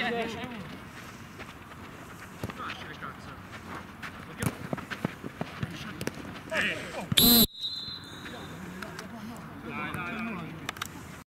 oh shit i got to Nein, nein.